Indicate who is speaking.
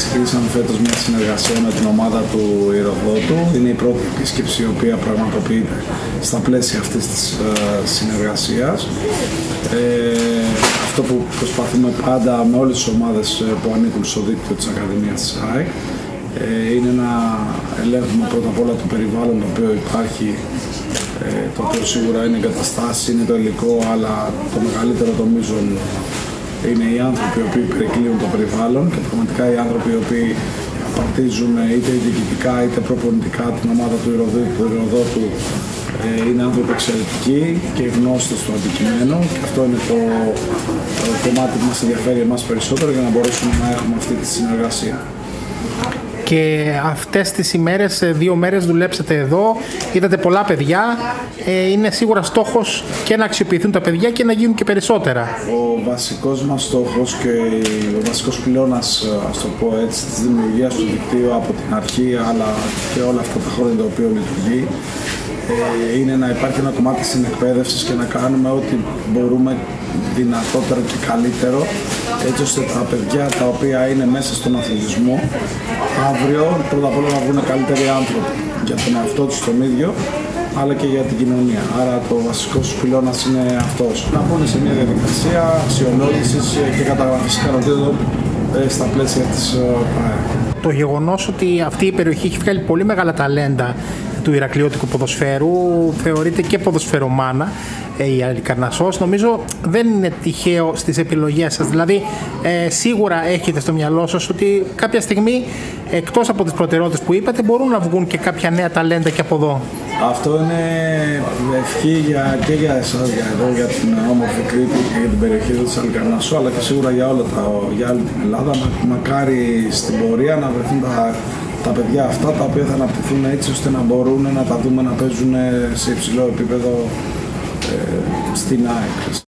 Speaker 1: ξεκινήσαμε φέτος μια συνεργασία με την ομάδα του Ηροδότου. Είναι η πρώτη επίσκεψη η οποία πραγματοποιείται στα πλαίσια αυτής της ε, συνεργασίας. Ε, αυτό που προσπαθούμε πάντα με όλες τις ομάδες ε, που ανήκουν στο δίκτυο της Ακαδημίας της ΑΕΚ ε, είναι να ελέγχουμε πρώτα απ' όλα το περιβάλλον το οποίο υπάρχει ε, το οποίο σίγουρα είναι εγκαταστάσεις, είναι το υλικό, αλλά το μεγαλύτερο το μείζον είναι οι άνθρωποι οι οποίοι περικλείουν το περιβάλλον και πραγματικά οι άνθρωποι οι οποίοι απαρτίζουν είτε διοικητικά είτε προπονητικά την ομάδα του Ηροδότου ε, είναι άνθρωποι εξαιρετικοί και γνώστες του αντικειμένου και αυτό είναι το, το κομμάτι που μας ενδιαφέρει εμάς περισσότερο για να μπορέσουμε να έχουμε αυτή τη συνεργασία
Speaker 2: και αυτές τις ημέρες, ε, δύο μέρες δουλέψατε εδώ, είδατε πολλά παιδιά, ε, είναι σίγουρα στόχος και να αξιοποιηθούν τα παιδιά και να γίνουν και περισσότερα.
Speaker 1: Ο βασικός μας στόχος και ο βασικός πυλώνας, ε, ας το πω έτσι, της δημιουργίας του δικτύου από την αρχή, αλλά και όλα αυτά τα χρόνια τα οποία λειτουργεί, είναι να υπάρχει ένα κομμάτι συνεκπαίδευσης και να κάνουμε ό,τι μπορούμε δυνατότερο και καλύτερο έτσι ώστε τα παιδιά τα οποία είναι μέσα στον αθλητισμό αύριο πρώτα απ' όλα να βγουν καλύτεροι άνθρωποι για τον εαυτό τους τον ίδιο αλλά και για την κοινωνία. Άρα το βασικό σου πυλώνας είναι αυτός. Να μπουν σε μια διαδικασία αξιολόγησης και καταγραφής ικανοτήτων ε, στα πλαίσια της ε, ΠΑΕ.
Speaker 2: Το γεγονός ότι αυτή η περιοχή έχει βγάλει πολύ μεγάλα ταλέντα του Ηρακλειώτικου ποδοσφαίρου θεωρείται και ποδοσφαιρομάνα ε, η Αλικαρνασσός νομίζω δεν είναι τυχαίο στις επιλογές σας δηλαδή ε, σίγουρα έχετε στο μυαλό σας ότι κάποια στιγμή εκτός από τις προτεραιότητες που είπατε μπορούν να βγουν και κάποια νέα ταλέντα και από εδώ
Speaker 1: αυτό είναι ευχή για, και για εσάς, για εδώ, για την όμορφη Κρήτη και για την περιοχή της Αλικαρνασσού, αλλά και σίγουρα για, όλα τα, για όλη την Ελλάδα. Μακάρι στην πορεία να βρεθούν τα, τα παιδιά αυτά τα οποία θα αναπτυχθούν έτσι ώστε να μπορούν να τα δούμε να παίζουν σε υψηλό επίπεδο στην ΑΕΚ.